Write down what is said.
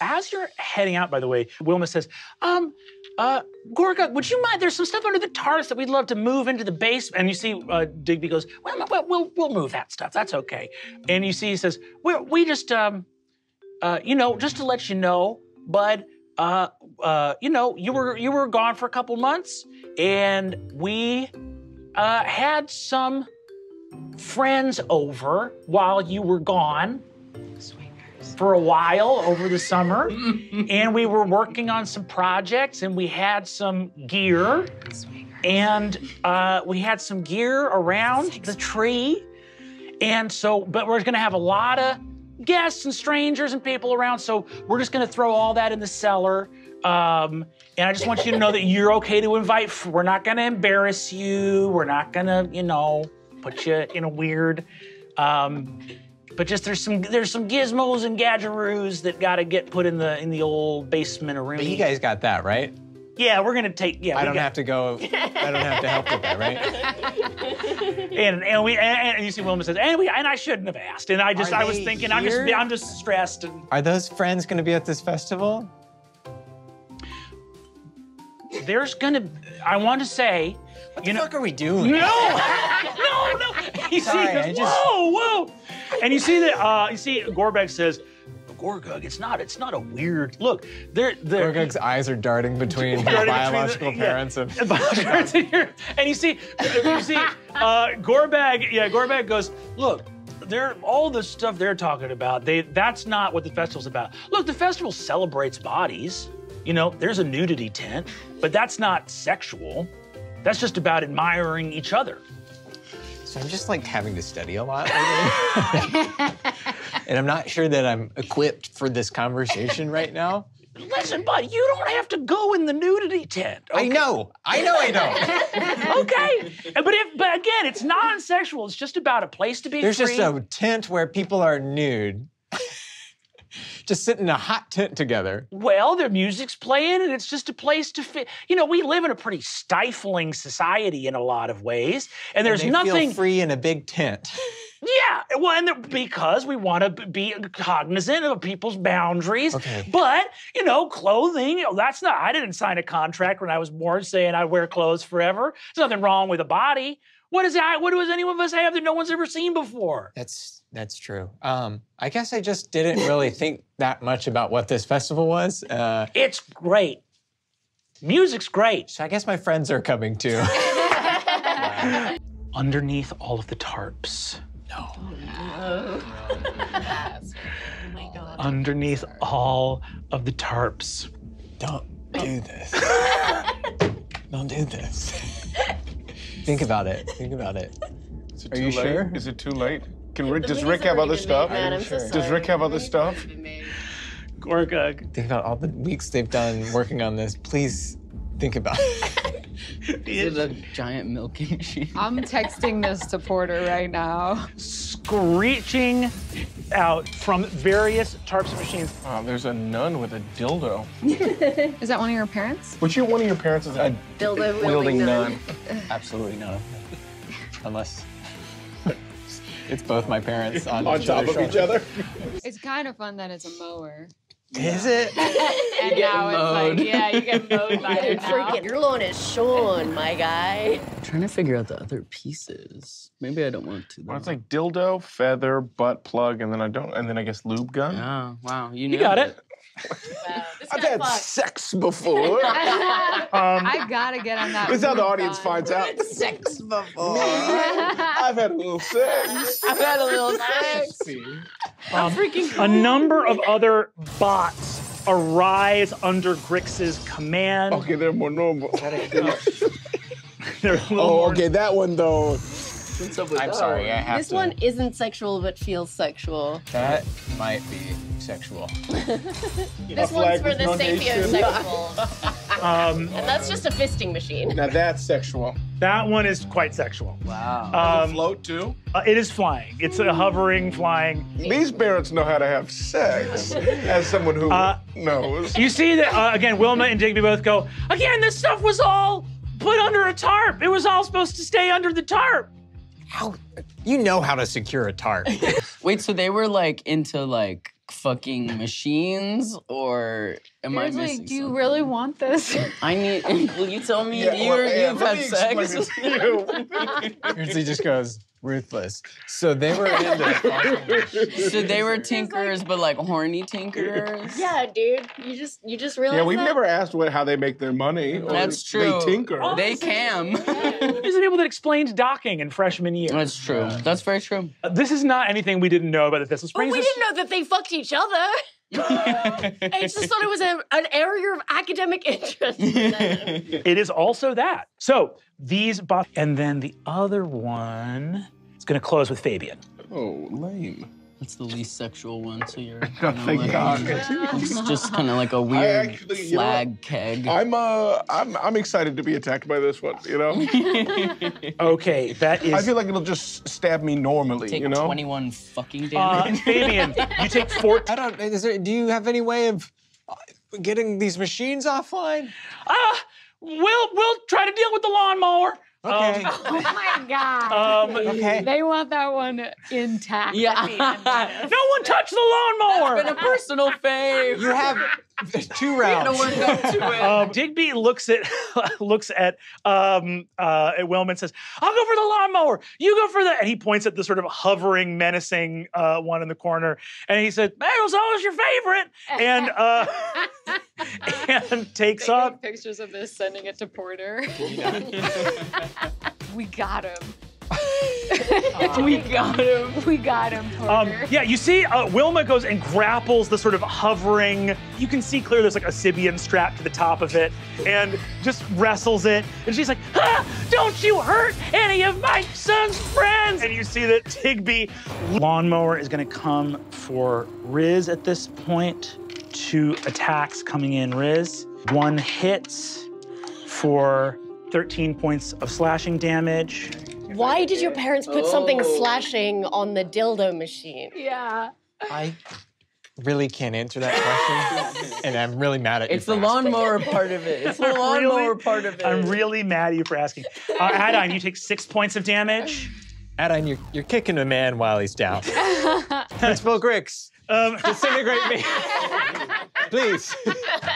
as you're heading out, by the way, Wilma says, um, uh, Gorga, would you mind? There's some stuff under the tarps that we'd love to move into the base. And you see uh, Digby goes, well, well, we'll, we'll move that stuff. That's okay. And you see he says, we we just, um, uh, you know, just to let you know, Bud, uh, uh, you know, you were you were gone for a couple months, and we uh, had some friends over while you were gone for a while over the summer, and we were working on some projects, and we had some gear, and uh, we had some gear around the tree, and so, but we're gonna have a lot of guests and strangers and people around, so we're just gonna throw all that in the cellar. Um, and I just want you to know that you're okay to invite. We're not gonna embarrass you. We're not gonna, you know, put you in a weird. Um, but just there's some there's some gizmos and gadgetaroos that got to get put in the in the old basement room. But you guys got that, right? Yeah, we're gonna take. Yeah, I don't got- have to go. I don't have to help with that, right? And and we and, and you see Wilma says, and we and I shouldn't have asked. And I just Are I was they thinking I'm just? I'm just stressed and Are those friends going to be at this festival? there's gonna I want to say. What you the know, fuck are we doing? No, no, no. You see, Sorry, he goes, I just- whoa, whoa, and you see that. Uh, you see, Gorbek says, "Gorgug, it's not. It's not a weird look. They're they're." Gorgug's eyes are darting between his Darting between biological the- yeah. parents and. and you see, you see, uh, Gorbag, yeah, Gorbag goes, look, they're all the stuff they're talking about. They that's not what the festival's about. Look, the festival celebrates bodies. You know, there's a nudity tent, but that's not sexual. That's just about admiring each other. So I'm just like having to study a lot lately. and I'm not sure that I'm equipped for this conversation right now. Listen, bud, you don't have to go in the nudity tent. I know. I know I don't. Okay, but if but again, it's non-sexual. It's just about a place to be There's free. just a tent where people are nude. just sitting in a hot tent together. Well, their music's playing, and it's just a place to fit. You know, we live in a pretty stifling society in a lot of ways, and there's they nothing. free in a big tent. Yeah, well, and there- because we want to be cognizant of people's boundaries. Okay. But you know, clothing. You know, that's not. I didn't sign a contract when I was born saying I wear clothes forever. There's nothing wrong with a body. What is that? What does any of us have that no one's ever seen before? That's that's true. Um, I guess I just didn't really think that much about what this festival was. Uh, It's great. Music's great. so I guess my friends are coming too. Underneath all of the tarps. Oh, underneath all of the tarps. Don't do this. Don't do this. Think about it. Think about it. Is it Are too you late? sure? Is it too late? Can Rick, The does Rick have have already other stuff? made, man. I'm so Does. Rick have other stuff? Gorgug. Think about all the weeks they've done working on this. Please think about it. Is it a giant milking machine? I'm texting this to Porter right now. Screeching out from various tarps and machines. Oh, there's a nun with a dildo. Is that one of your parents? Which you, one of your parents is a Dildo wielding nun. Absolutely not. Unless it's both my parents on, on top of each other. It's kind of fun that it's a mower. Is it? And get now mowed. it's like, yeah, you get mowed by it now. Freaking, your lawn is shorn, my guy. I'm trying to figure out the other pieces. Maybe I don't want to. Well, it's like dildo, feather, butt plug, and then I don't, and then I guess lube gun. Oh, wow. You, You got nailed it. Wow, I've had fucked. sex before. I gotta get on that. this is how the audience gun. finds out. Sex before. I've had a little sex. I've had a little sex. Um, a number of other bots arise under Grix's command. Okay, they're more normal. They're a little Oh, more- okay, that one though. What's up with I'm that sorry, I one? have This to. one isn't sexual, but feels sexual. That might be sexual. This flag one's for the no nation. sapiosexuals. Um, and that's just a fisting machine. Now that's sexual. that one is quite sexual. Wow. Um, Float too. uh, it is flying. It's a hovering, flying. These parents know how to have sex. As someone who Uh, knows. You see that uh, again. Wilma and Digby both go again. This stuff was all put under a tarp. It was all supposed to stay under the tarp. How? You know how to secure a tarp. Wait, so they were like into like fucking machines, or am I Here's missing do you something? really want this? I need. Will you tell me Yeah, you're, well, yeah, you've had sex? explain it you. He just goes ruthless. So they were into. so they were tinkerers, but like horny tinkerers. Yeah, dude. You just you just realized Yeah, we've that? never asked what how they make their money. or That's true. They tinker. They cam. These are people that explained docking in freshman year. That's true. That's very true. Uh, This is not anything we didn't know about the Thistle But Springs. we didn't know that they fucked each other. I just thought it was a, an area of academic interest. It is also that. So these bots, and then the other one is going to close with Fabian. Oh, lame. That's the least sexual one, so you're. Oh, kinda thank like- God. It's just kind of like a weird actually- you know flag what? keg. I'm uh, I'm I'm excited to be attacked by this one. You know, Okay, that is. I feel like it'll just stab me normally. Take you know, 21 fucking uh. Fabian, you take four. I don't. Is there? Do you have any way of uh, getting these machines offline? Ah, we'll we'll try to deal with the lawnmower. Okay. oh my god. Um, um, okay. They want that one intact. Yeah. At the end of this. no one touch the lawnmower. been a personal fave. You have two Gotta rounds. work to it. Um, Digby looks at looks at um, uh, at Wilma and says, "I'll go for the lawnmower. You go for the." And he points at the sort of hovering, menacing uh, one in the corner, and he said, "That was always your favorite." And uh, and takes Taking up. pictures of this, sending it to Porter. we got him. we got him. We got him, Um, Porter. yeah, you see, uh, Wilma goes and grapples the sort of hovering. You can see clear there's like a Sybian strapped to the top of it, and just wrestles it. And she's like, ah, "Don't you hurt any of my son's friends!" And you see that Digby lawnmower is going to come for Riz at this point. Two attacks coming in, Riz. One hits for 13 points of slashing damage. Why did your parents put something Oh. slashing on the dildo machine? yeah. I really can't answer that question, and I'm really mad at you. It's the for asking. lawnmower part of it. It's the I'm lawnmower really- part of it. I'm really mad at you for asking. Uh, Adaine, you take six points of damage. Adaine, you're, you're kicking a man while he's down. Principal Grix, Um, disintegrate me, please.